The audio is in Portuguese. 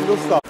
deve.